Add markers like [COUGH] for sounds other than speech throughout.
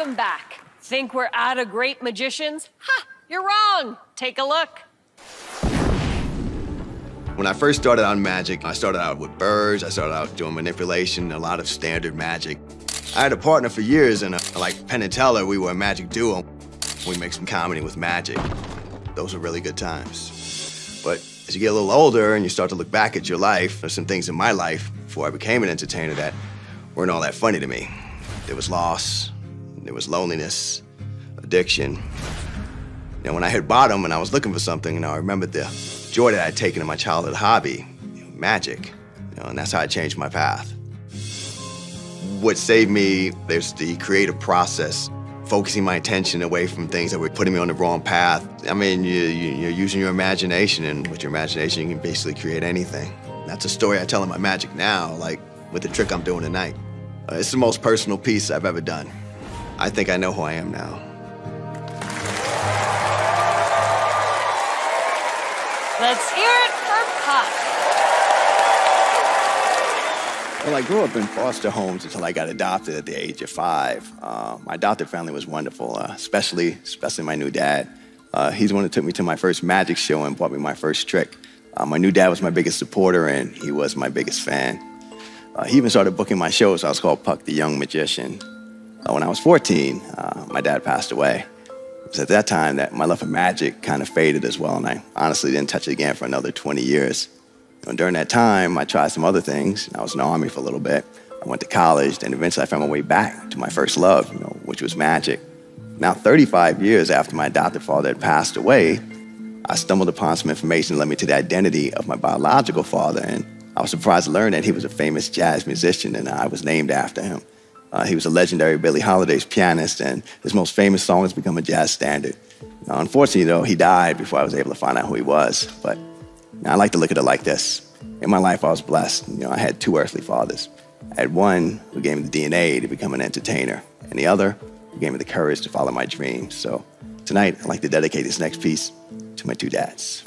Welcome back. Think we're out of great magicians? Ha! You're wrong. Take a look. When I first started out in magic, I started out with birds, I started out doing manipulation, a lot of standard magic. I had a partner for years, and uh, like Penn and Teller, we were a magic duo. We make some comedy with magic. Those are really good times. But as you get a little older and you start to look back at your life, there's some things in my life before I became an entertainer that weren't all that funny to me. There was loss, there was loneliness, addiction. You know, when I hit bottom and I was looking for something, you know, I remembered the joy that I'd taken in my childhood hobby, you know, magic, you know, and that's how I changed my path. What saved me, there's the creative process, focusing my attention away from things that were putting me on the wrong path. I mean, you, you, are using your imagination, and with your imagination, you can basically create anything. That's a story I tell in my magic now, like with the trick I'm doing tonight. Uh, it's the most personal piece I've ever done. I think I know who I am now. Let's hear it for Puck. Well, I grew up in foster homes until I got adopted at the age of five. Uh, my adopted family was wonderful, uh, especially, especially my new dad. Uh, he's the one that took me to my first magic show and bought me my first trick. Uh, my new dad was my biggest supporter, and he was my biggest fan. Uh, he even started booking my shows. I was called Puck the Young Magician. Uh, when I was 14, my dad passed away. It was at that time that my love for magic kind of faded as well, and I honestly didn't touch it again for another 20 years. Know, during that time, I tried some other things. I was in the army for a little bit. I went to college, and eventually I found my way back to my first love, you know, which was magic. Now, 35 years after my adopted father had passed away, I stumbled upon some information that led me to the identity of my biological father, and I was surprised to learn that he was a famous jazz musician, and I was named after him. Uh, he was a legendary Billie Holiday's pianist, and his most famous song has become a jazz standard. Now, unfortunately, though, he died before I was able to find out who he was. But I like to look at it like this. In my life, I was blessed. You know, I had two earthly fathers. I had one who gave me the DNA to become an entertainer, and the other who gave me the courage to follow my dreams. So tonight, I'd like to dedicate this next piece to my two dads.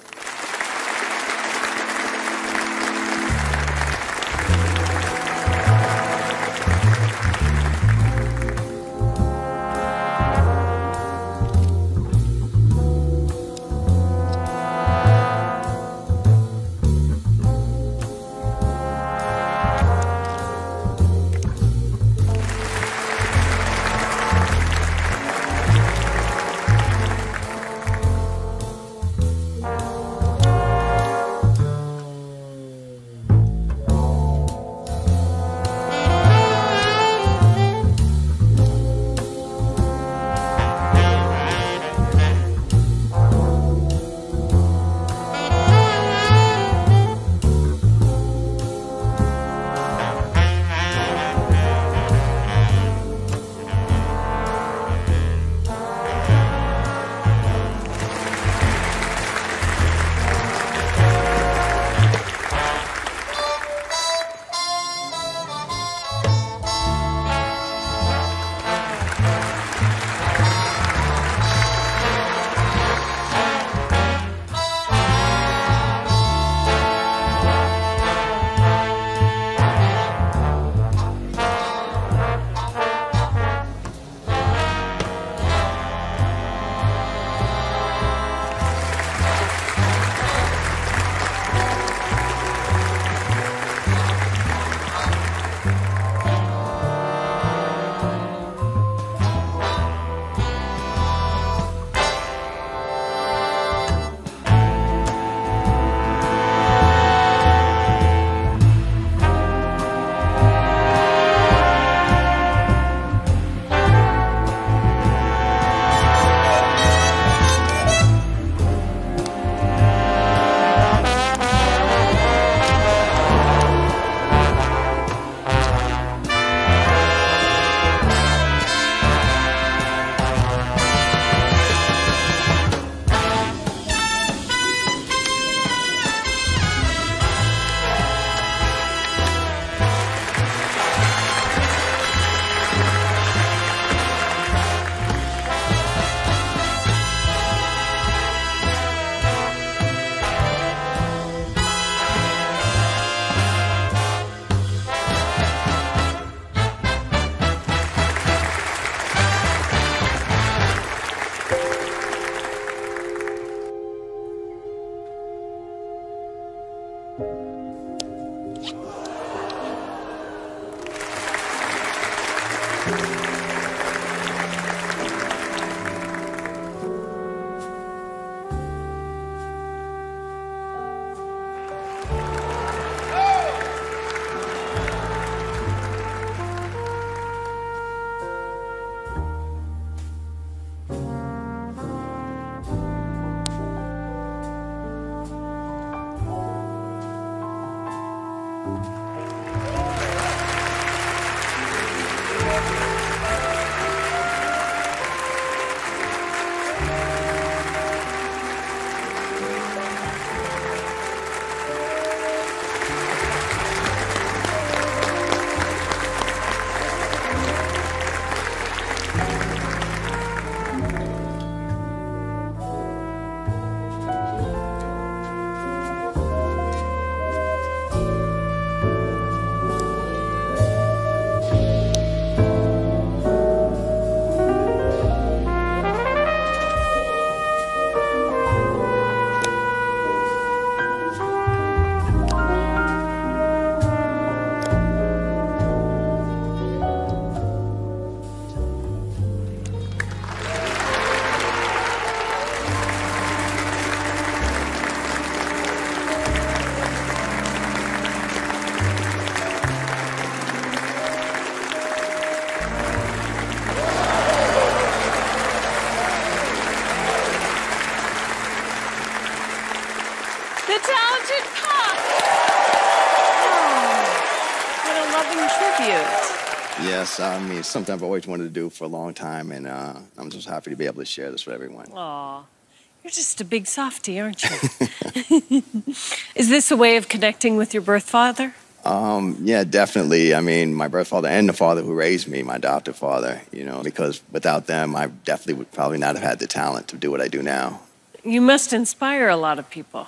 The Yes, I mean, it's something I've always wanted to do for a long time, and uh, I'm just happy to be able to share this with everyone. Aw, you're just a big softie, aren't you? [LAUGHS] Is this a way of connecting with your birth father? Um, yeah, definitely. I mean, my birth father and the father who raised me, my adoptive father, you know, because without them, I definitely would probably not have had the talent to do what I do now. You must inspire a lot of people.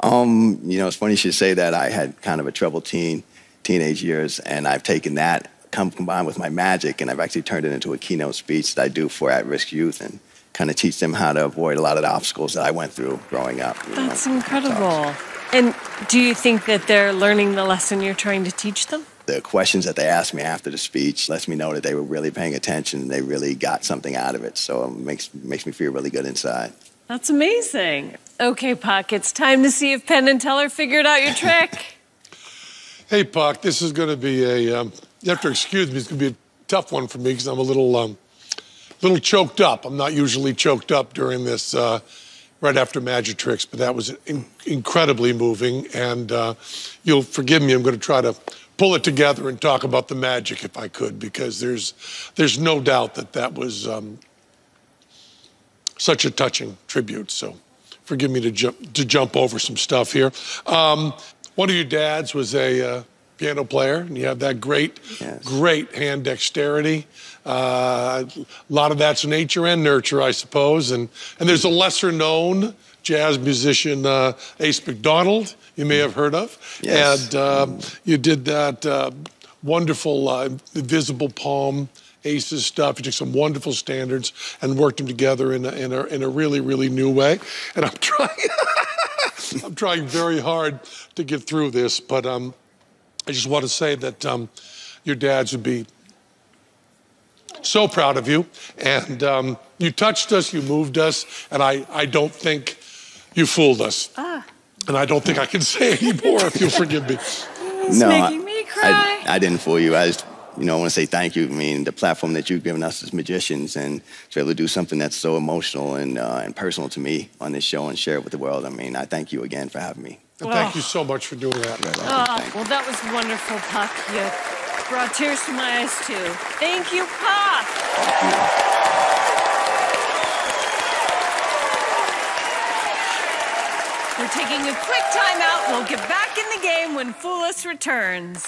Um, you know, it's funny you should say that. I had kind of a troubled teen, teenage years, and I've taken that come combined with my magic, and I've actually turned it into a keynote speech that I do for at-risk youth, and kind of teach them how to avoid a lot of the obstacles that I went through growing up. That's know. incredible. And do you think that they're learning the lesson you're trying to teach them? The questions that they asked me after the speech lets me know that they were really paying attention and they really got something out of it. So it makes makes me feel really good inside. That's amazing. Okay, Puck, it's time to see if Penn and Teller figured out your trick. [LAUGHS] Hey, Puck, this is going to be a. Um, you have to excuse me. It's going to be a tough one for me because I'm a little, um, little choked up. I'm not usually choked up during this, uh, right after Magic Tricks, but that was in- incredibly moving. And uh, you'll forgive me. I'm going to try to pull it together and talk about the magic if I could, because there's, there's no doubt that that was um, such a touching tribute. So forgive me to jump to jump over some stuff here. Um, one of your dads was a uh, piano player, and you have that great, Yes. great hand dexterity. Uh, a lot of that's nature and nurture, I suppose. And and there's a lesser known jazz musician, uh, Ace McDonald, you may have heard of. Yes. And uh, you did that uh, wonderful uh, invisible palm aces stuff. You took some wonderful standards and worked them together in a, in a, in a really, really new way. And I'm [LAUGHS] trying, I'm trying very hard to get through this, but um, I just want to say that um, your dads would be so proud of you. And um, you touched us, you moved us, and I, I don't think you fooled us. And I don't think I can say anymore if you'll forgive me. It's no, making I, me cry. I, I didn't fool you. I just, you know, I want to say thank you. I mean, the platform that you've given us as magicians and to be able to do something that's so emotional and, uh, and personal to me on this show and share it with the world. I mean, I thank you again for having me. And thank you so much for doing that. Oh, well, that was wonderful, Puck. You brought tears to my eyes, too. Thank you, Puck. We're taking a quick timeout. We'll get back in the game when Fool Us returns.